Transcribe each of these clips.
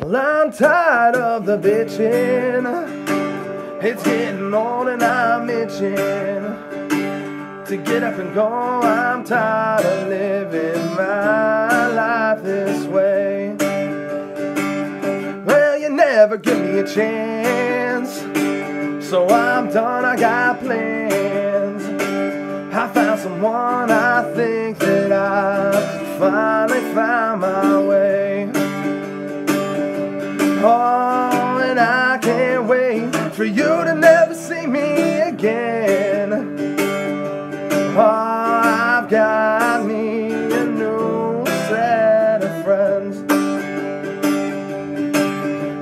Well, I'm tired of the bitching. It's getting old and I'm itching to get up and go. I'm tired of living my life this way. Well, you never give me a chance, so I'm done. I got plans. I found someone I think that I finally found my can't wait for you to never see me again. Oh, I've got me a new set of friends.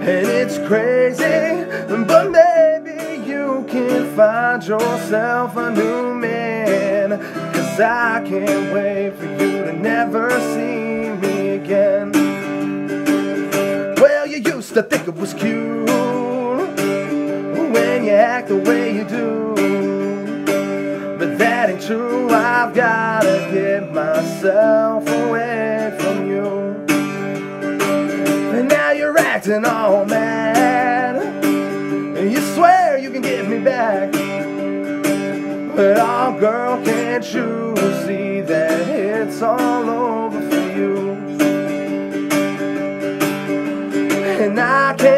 And it's crazy, but maybe you can find yourself a new man. Cause I can't wait for you to never see me again. Well, you used to think it was cute act the way you do. But that ain't true, I've gotta get myself away from you. And now you're acting all mad. And you swear you can get me back. But oh girl, can't you see that it's all over for you? And I can't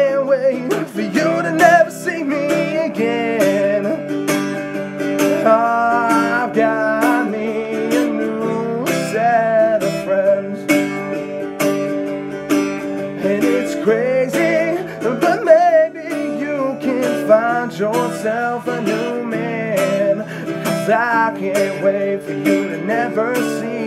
find yourself a new man. Cause I can't wait for you to never see